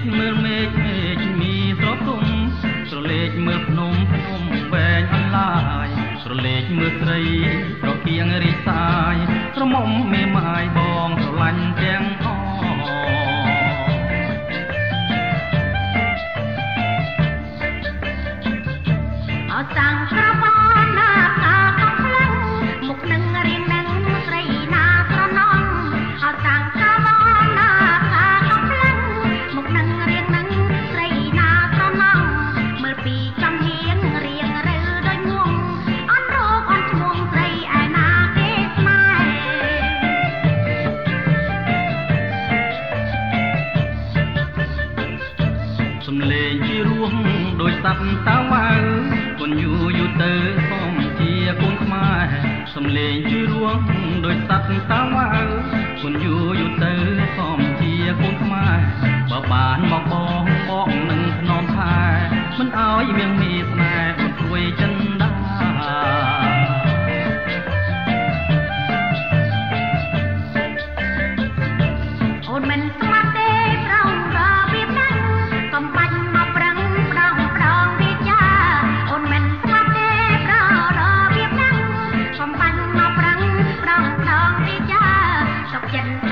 លេចមើលមេឃមេឃមីស្រទុំស្រលេចមើលភ្នំភ្នំវែងអន្លាយស្រលេចមើលស្រីប្រគៀង សំលេងជារស់ដោយសត្វតាវ៉ៅគុនយូរយូរទៅសូមជាកូនខ្មែរសំលេងជារស់ដោយសត្វតាវ៉ៅគុនយូរយូរទៅសូមជាកូនខ្មែរបើបានមកបងបងនឹងធ្នមថែមិនអោយមៀងមីស្សុ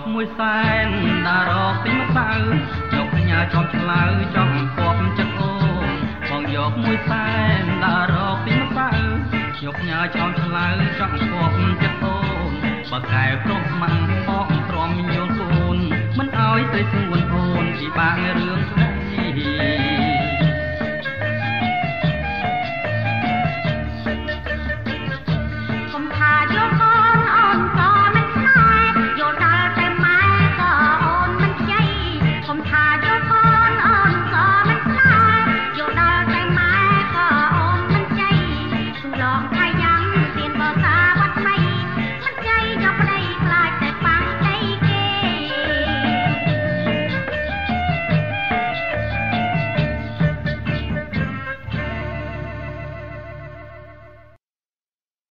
កមួយសែនដារកទិញមកបៅយកផ្ញើចំឆ្លើយចំគប់ចិត្តអូនបងយកមួយសែនដារកទិញមកបៅយកផ្ញើចំឆ្លើយចំគប់ចិត្តអូនបើកែព្រោះម៉ាំងបងទ្រាំយល់កូនមិនឲ្យស្រីស្ងួនអូនពិបាករឿងស្នេ